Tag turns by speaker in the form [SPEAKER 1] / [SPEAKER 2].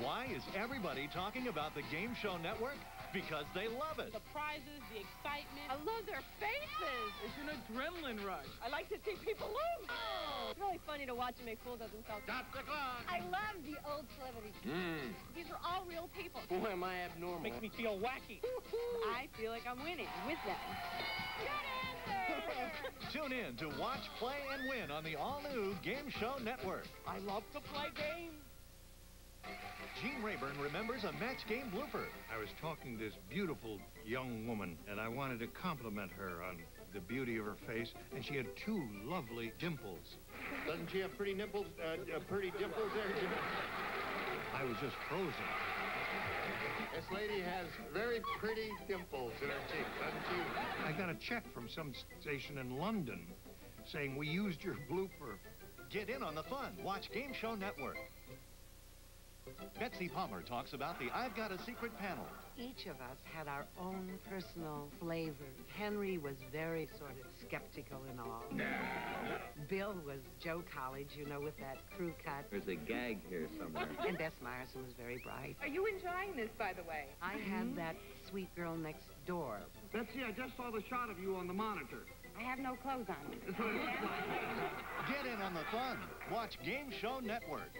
[SPEAKER 1] Why is everybody talking about the Game Show Network? Because they love it.
[SPEAKER 2] The prizes, the excitement.
[SPEAKER 3] I love their faces.
[SPEAKER 4] It's an adrenaline rush.
[SPEAKER 3] I like to see people lose. Oh, it's really funny to watch them make fools of themselves.
[SPEAKER 5] Stop the clock.
[SPEAKER 3] I love the old celebrities.
[SPEAKER 5] Mm.
[SPEAKER 3] These are all real people.
[SPEAKER 5] Boy, am I abnormal.
[SPEAKER 4] Makes me feel wacky.
[SPEAKER 3] I feel like I'm winning with them.
[SPEAKER 1] Tune in to watch, play, and win on the all-new Game Show Network.
[SPEAKER 4] I love to play games.
[SPEAKER 1] Gene Rayburn remembers a match game blooper.
[SPEAKER 6] I was talking to this beautiful young woman, and I wanted to compliment her on the beauty of her face, and she had two lovely dimples.
[SPEAKER 5] Doesn't she have pretty nipples, uh, uh, pretty dimples there, Jim?
[SPEAKER 6] I was just frozen.
[SPEAKER 5] This lady has very pretty dimples in her cheeks, doesn't she?
[SPEAKER 6] I got a check from some station in London saying we used your blooper.
[SPEAKER 1] Get in on the fun. Watch Game Show Network. Betsy Palmer talks about the I've Got a Secret panel.
[SPEAKER 7] Each of us had our own personal flavor. Henry was very sort of skeptical and all. Bill was Joe College, you know, with that crew cut.
[SPEAKER 8] There's a gag here somewhere.
[SPEAKER 7] And Bess Myerson was very bright.
[SPEAKER 3] Are you enjoying this, by the way?
[SPEAKER 7] I had that sweet girl next door.
[SPEAKER 4] Betsy, I just saw the shot of you on the monitor.
[SPEAKER 3] I have no clothes on.
[SPEAKER 1] Get in on the fun. Watch Game Show Network.